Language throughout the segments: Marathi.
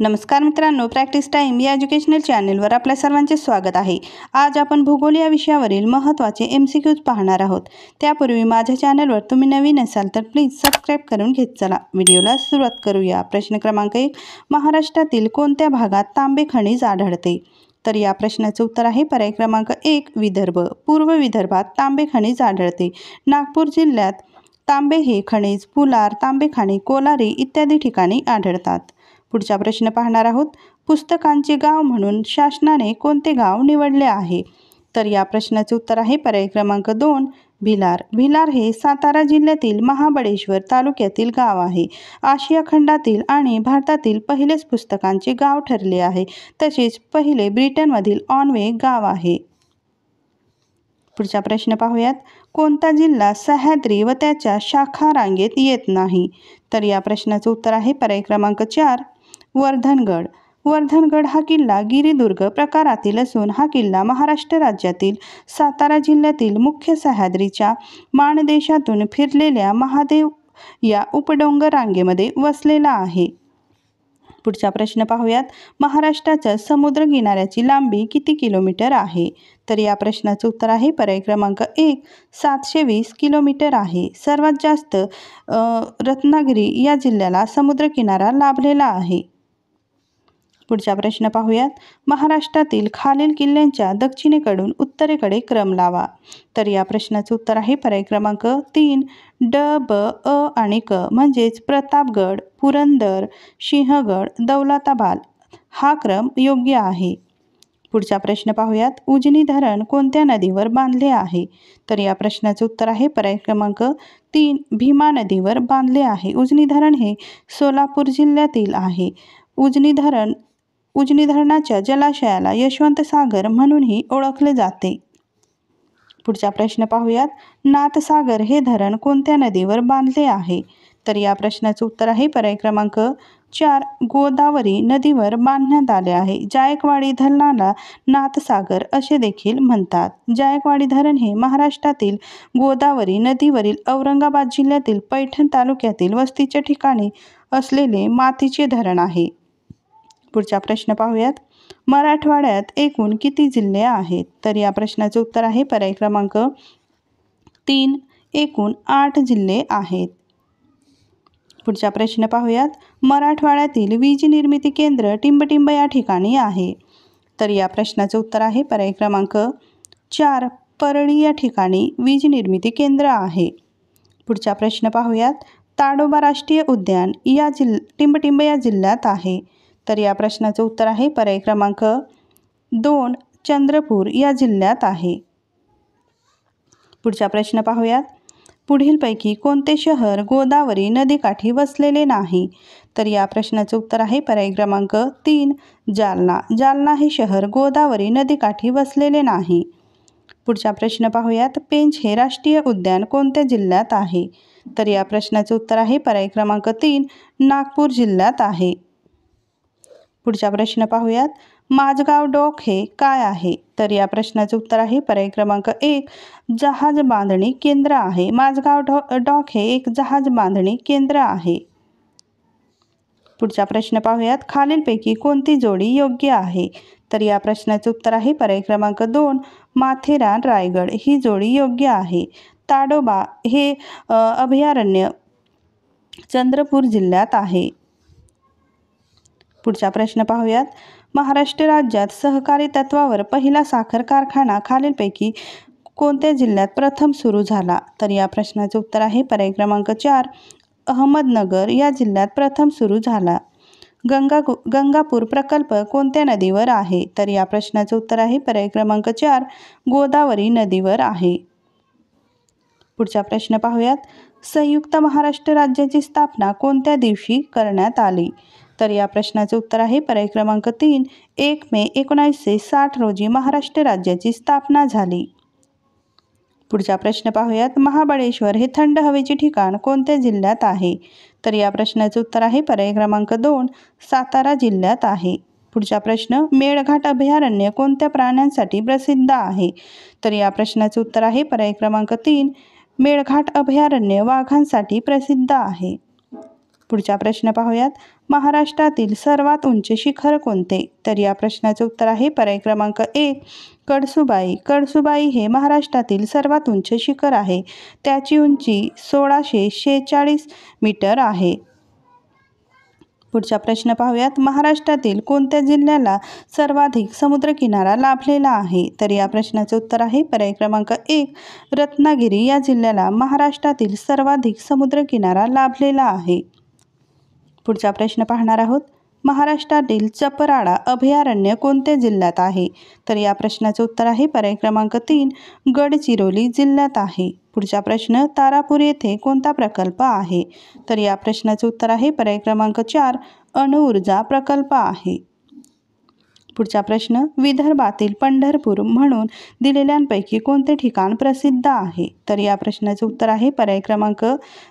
नमस्कार मित्रांनो प्रॅक्टिस टाईम या एज्युकेशनल चॅनेलवर आपल्या सर्वांचे स्वागत आहे. आज आपण भूगोल या विषयावरील महत्त्वाचे एम सी क्यूज पाहणार आहोत. त्यापूर्वी माझ्या चॅनलवर तुम्ही नवीन असाल तर प्लीज सबस्क्राईब करून घेत चला. व्हिडिओला सुरुवात करूया. प्रश्न क्रमांक एक महाराष्ट्रातील कोणत्या भागात तांबे खनिज आढळते? तर या प्रश्नाचं उत्तर आहे पर्याय क्रमांक एक विदर्भ. पूर्व विदर्भात तांबे खनिज आढळते. नागपूर जिल्ह्यात तांबे हे खनिज पुलार तांबेखाणी कोलारी इत्यादी ठिकाणी आढळतात. पुढचा प्रश्न पाहणार आहोत. पुस्तकांचे गाव म्हणून शासनाने कोणते गाव निवडले आहे? तर या प्रश्नाचे उत्तर आहे पर्याय क्रमांक दोन भिलार. भिलार हे सातारा जिल्ह्यातील महाबळेश्वर तालुक्यातील गाव आहे. आशिया खंडातील आणि भारतातील पहिलेच पुस्तकांचे गाव ठरले आहे. तसेच पहिले ब्रिटनमधील ऑनवे गाव आहे. पुढचा प्रश्न पाहूयात. कोणता जिल्हा सह्याद्री व त्याच्या शाखा रांगेत येत नाही? तर या प्रश्नाचं उत्तर आहे पर्याय क्रमांक चार वर्धनगड. वर्धनगड हा किल्ला गिरिदुर्ग प्रकारातील असून हा किल्ला महाराष्ट्र राज्यातील सातारा जिल्ह्यातील मुख्य सह्याद्रीच्या माणदेशातून फिरलेल्या महादेव या उपडोंगर रांगेमध्ये वसलेला आहे. पुढचा प्रश्न पाहूयात. महाराष्ट्राच्या समुद्र किनाऱ्याची लांबी किती किलोमीटर आहे? तर या प्रश्नाचं उत्तर आहे पर्याय क्रमांक एक सातशे वीस किलोमीटर आहे. सर्वात जास्त रत्नागिरी या जिल्ह्याला समुद्रकिनारा लाभलेला आहे. पुढचा प्रश्न पाहूयात. महाराष्ट्रातील खालील किल्ल्यांच्या दक्षिणेकडून उत्तरेकडे क्रम लावा. तर या प्रश्नाचं उत्तर आहे पर्याय क्रमांक तीन. ड ब अ आणि क म्हणजेच प्रतापगड पुरंदर सिंहगड दौलताबाद. हा क्रम योग्य आहे. पुढचा प्रश्न पाहूयात. उजनी धरण कोणत्या नदीवर बांधले आहे? तर या प्रश्नाचं उत्तर आहे पर्याय क्रमांक तीन. भीमा नदीवर बांधले आहे. उजनी धरण हे सोलापूर जिल्ह्यातील आहे. उजनी धरण उजनी धरणाच्या जलाशयाला यशवंत सागर म्हणूनही ओळखले जाते. पुढचा प्रश्न पाहूयात. नाथसागर हे धरण कोणत्या नदीवर बांधले आहे? तर या प्रश्नाचं उत्तर आहे पर्याय क्रमांक चार. गोदावरी नदीवर बांधण्यात आले आहे. जायकवाडी धरणाला नाथसागर असे देखील म्हणतात. जायकवाडी धरण हे महाराष्ट्रातील गोदावरी नदीवरील औरंगाबाद जिल्ह्यातील पैठण तालुक्यातील वस्तीच्या ठिकाणी असलेले मातीचे धरण आहे. पुढचा प्रश्न पाहूयात. मराठवाड्यात एकूण किती जिल्हे आहेत? तर या प्रश्नाचे उत्तर आहे पर्याय क्रमांक तीन. एकूण आठ जिल्हे आहेत. पुढचा प्रश्न पाहूयात. मराठवाड्यातील वीज निर्मिती केंद्र टिंबटिंब या ठिकाणी आहे. तर या प्रश्नाचं उत्तर आहे पर्याय क्रमांक चार. परळी या ठिकाणी वीज निर्मिती केंद्र आहे. पुढचा प्रश्न पाहूयात. ताडोबा राष्ट्रीय उद्यान या जिल् टिंबटिंब या जिल्ह्यात आहे. तर या प्रश्नाचं उत्तर आहे. पर्याय क्रमांक दोन चंद्रपूर या जिल्ह्यात आहे. पुढचा प्रश्न पाहूयात. पुढीलपैकी कोणते शहर गोदावरी नदीकाठी वसलेले नाही? तर या प्रश्नाचं उत्तर आहे. पर्याय क्रमांक तीन जालना. जालना हे शहर गोदावरी नदीकाठी वसलेले नाही. पुढचा प्रश्न पाहूयात. पेंच हे राष्ट्रीय उद्यान कोणत्या जिल्ह्यात आहे? तर या प्रश्नाचं उत्तर आहे. पर्याय क्रमांक तीन नागपूर जिल्ह्यात आहे. पुढचा प्रश्न पाहूयात. माझगाव डॉक हे काय आहे? तर या प्रश्नाचं उत्तर आहे पर्याय क्रमांक एक जहाज बांधणी केंद्र आहे. माझगाव डॉ डॉक हे एक जहाज बांधणी केंद्र आहे. पुढचा प्रश्न पाहूयात. खालीलपैकी कोणती जोडी योग्य आहे? तर या प्रश्नाचं उत्तर आहे पर्याय क्रमांक दोन माथेरान रायगड. ही जोडी योग्य आहे. ताडोबा हे अभयारण्य चंद्रपूर जिल्ह्यात आहे. पुढचा प्रश्न पाहूयात. महाराष्ट्र राज्यात सहकारी तत्वावर पहिला साखर कारखाना खालीलपैकी कोणत्या जिल्ह्यात प्रथम सुरू झाला? तर या प्रश्नाचं उत्तर आहे पर्याय क्रमांक चार अहमदनगर या जिल्ह्यात प्रथम सुरू झाला. गंगा गंगापूर प्रकल्प कोणत्या नदीवर आहे? तर या प्रश्नाचं उत्तर आहे पर्याय क्रमांक चार गोदावरी नदीवर आहे. पुढचा प्रश्न पाहूयात. संयुक्त महाराष्ट्र राज्याची स्थापना कोणत्या दिवशी करण्यात आली? तर या प्रश्नाचे उत्तर आहे. पर्याय क्रमांक तीन एक मे एकोणीसशे साठ रोजी महाराष्ट्र राज्याची स्थापना झाली. पुढचा प्रश्न पाहूयात. महाबळेश्वर हे थंड हवेचे ठिकाण कोणत्या जिल्ह्यात आहे? तर या प्रश्नाचे उत्तर आहे. पर्याय क्रमांक दोन सातारा जिल्ह्यात आहे. पुढचा प्रश्न मेळघाट अभयारण्य कोणत्या प्राण्यांसाठी प्रसिद्ध आहे? तर या प्रश्नाचे उत्तर आहे. पर्याय क्रमांक तीन मेळघाट अभयारण्य वाघांसाठी प्रसिद्ध आहे. पुढचा प्रश्न पाहूयात. महाराष्ट्रातील सर्वात उंच शिखर कोणते? तर या प्रश्नाचे उत्तर आहे पर्याय क्रमांक एक कडसुबाई कडसुबाई हे महाराष्ट्रातील सर्वात उंच शिखर आहे. त्याची उंची सोळाशे शेहेचाळीस मीटर आहे. पुढचा प्रश्न पाहूयात. महाराष्ट्रातील कोणत्या जिल्ह्याला सर्वाधिक समुद्रकिनारा लाभलेला आहे? तर या प्रश्नाचे उत्तर आहे पर्याय क्रमांक एक रत्नागिरी. या जिल्ह्याला महाराष्ट्रातील सर्वाधिक समुद्रकिनारा लाभलेला आहे. पुढचा प्रश्न पाहणार आहोत. महाराष्ट्रातील चपराडा अभयारण्य कोणत्या जिल्ह्यात आहे? तर या प्रश्नाचे उत्तर आहे पर्याय क्रमांक तीन गडचिरोली जिल्ह्यात आहे. पुढचा प्रश्न तारापूर येथे कोणता प्रकल्प आहे? तर या प्रश्नाचे उत्तर आहे पर्याय क्रमांक चार अणुऊर्जा प्रकल्प आहे. पुढचा प्रश्न विदर्भातील पंढरपूर म्हणून दिलेल्यांपैकी कोणते ठिकाण प्रसिद्ध आहे? तर या प्रश्नाचे उत्तर आहे पर्याय क्रमांक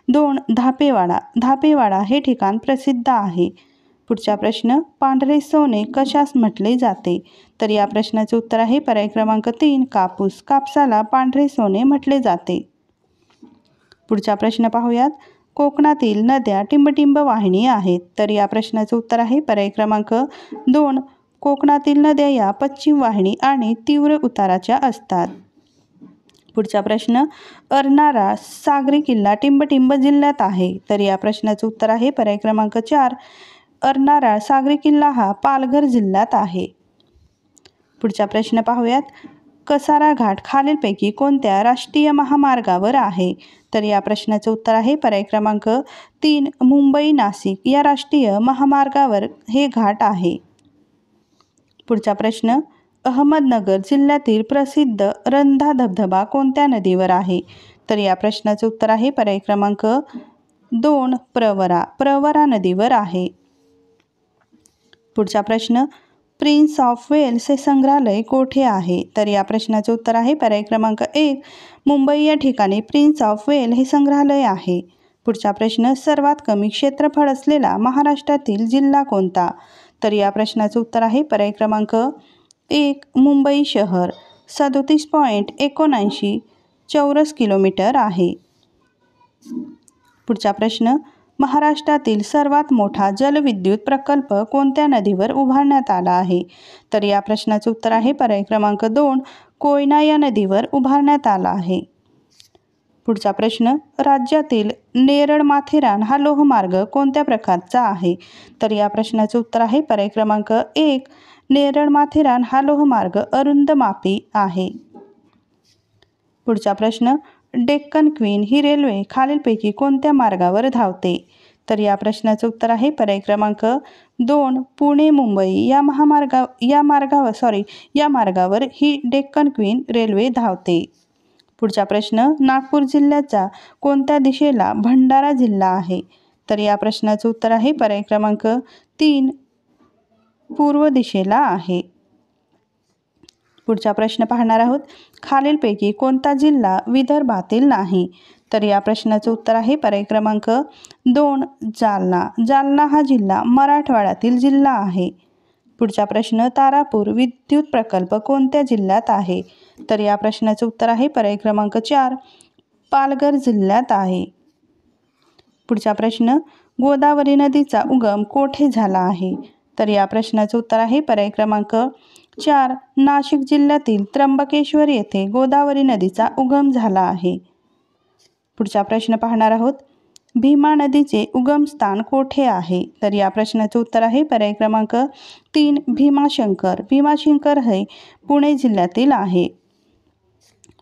दोन धापेवाडा. धापेवाडा हे ठिकाण प्रसिद्ध आहे. पुढचा प्रश्न पांढरे सोने कशास म्हटले जाते? तर या प्रश्नाचे उत्तर आहे पर्याय क्रमांक तीन कापूस. कापसाला पांढरे सोने म्हटले जाते. पुढचा प्रश्न पाहूयात. कोकणातील नद्या टिंबटिंब वाहिनी आहेत. तर या प्रश्नाचे उत्तर आहे पर्याय क्रमांक दोन कोकणातील नद्या या पश्चिम वाहिनी आणि तीव्र उताराच्या असतात. पुढचा प्रश्न अर्नाळा सागरी किल्ला टिंबटिंब जिल्ह्यात आहे. तर या प्रश्नाचं उत्तर आहे पर्याय क्रमांक चार अर्नाळा सागरी किल्ला हा पालघर जिल्ह्यात आहे. पुढचा प्रश्न पाहूयात कसारा घाट खालीलपैकी कोणत्या राष्ट्रीय महामार्गावर आहे? तर या प्रश्नाचं उत्तर आहे पर्याय क्रमांक तीन मुंबई नाशिक या राष्ट्रीय महामार्गावर हे घाट आहे. पुढचा प्रश्न अहमदनगर जिल्ह्यातील प्रसिद्ध रंधा धबधबा कोणत्या नदीवर आहे? तर या प्रश्नाचं उत्तर आहे पर्याय क्रमांक दोन प्रवरा. प्रवरा नदीवर आहे. पुढचा प्रश्न प्रिन्स ऑफ वेल्स हे संग्रहालय कोठे आहे? तर या प्रश्नाचं उत्तर आहे पर्याय क्रमांक एक मुंबई. या ठिकाणी प्रिन्स ऑफ वेल हे संग्रहालय आहे. पुढचा प्रश्न सर्वात कमी क्षेत्रफळ असलेला महाराष्ट्रातील जिल्हा कोणता? तर या प्रश्नाचं उत्तर आहे पर्याय क्रमांक एक मुंबई शहर. सदोतीस पॉईंट एकोणऐंशी चौरस किलोमीटर आहे. पुढचा प्रश्न महाराष्ट्रातील सर्वात मोठा जलविद्युत प्रकल्प कोणत्या नदीवर उभारण्यात आला आहे? तर या प्रश्नाचं उत्तर आहे पर्याय क्रमांक दोन कोयना या नदीवर उभारण्यात आला आहे. पुढचा प्रश्न राज्यातील नेरळ माथेरान हा लोहमार्ग कोणत्या प्रकारचा आहे? तर या प्रश्नाचं उत्तर आहे पर्याय क्रमांक एक नेरळ माथेरान हा लोहमार्ग अरुंद मापी आहे. पुढचा प्रश्न डेक्कन क्वीन ही रेल्वे खालीलपैकी कोणत्या मार्गावर धावते? तर या प्रश्नाचं उत्तर आहे पर्याय क्रमांक दोन पुणे मुंबई. या महामार्गा या मार्गावर सॉरी या मार्गावर ही डेक्कन क्वीन रेल्वे धावते. पुढचा प्रश्न नागपूर जिल्ह्याचा कोणत्या दिशेला भंडारा जिल्हा आहे? तर या प्रश्नाचं उत्तर आहे पर्याय क्रमांक तीन पूर्व दिशेला आहे. पुढचा प्रश्न पाहणार आहोत. खालीलपैकी कोणता जिल्हा विदर्भातील नाही? तर या प्रश्नाचं उत्तर आहे पर्याय क्रमांक दोन जालना. जालना हा जिल्हा मराठवाड्यातील जिल्हा आहे. पुढचा प्रश्न तारापूर विद्युत प्रकल्प कोणत्या जिल्ह्यात आहे? तर या प्रश्नाचं उत्तर आहे पर्याय क्रमांक चार पालघर जिल्ह्यात आहे. पुढचा प्रश्न गोदावरी नदीचा उगम कोठे झाला आहे? तर या प्रश्नाचं उत्तर आहे पर्याय क्रमांक चार नाशिक जिल्ह्यातील त्र्यंबकेश्वर येथे गोदावरी नदीचा उगम झाला आहे. पुढचा प्रश्न पाहणार आहोत भीमा नदीचे उगमस्थान कोठे आहे? तर या प्रश्नाचं उत्तर आहे पर्याय क्रमांक तीन भीमाशंकर भीमाशंकर हे पुणे जिल्ह्यातील आहे.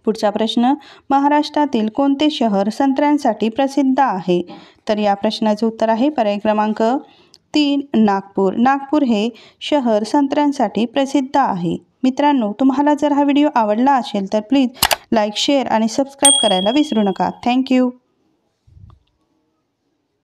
पुढचा प्रश्न महाराष्ट्रातील कोणते शहर संत्र्यांसाठी प्रसिद्ध आहे? तर या प्रश्नाचं उत्तर आहे पर्याय क्रमांक तीन नागपूर. नागपूर हे शहर संत्र्यांसाठी प्रसिद्ध आहे. मित्रांनो तुम्हाला जर हा व्हिडिओ आवडला असेल तर प्लीज लाईक शेअर आणि सबस्क्राईब करायला विसरू नका. थँक्यू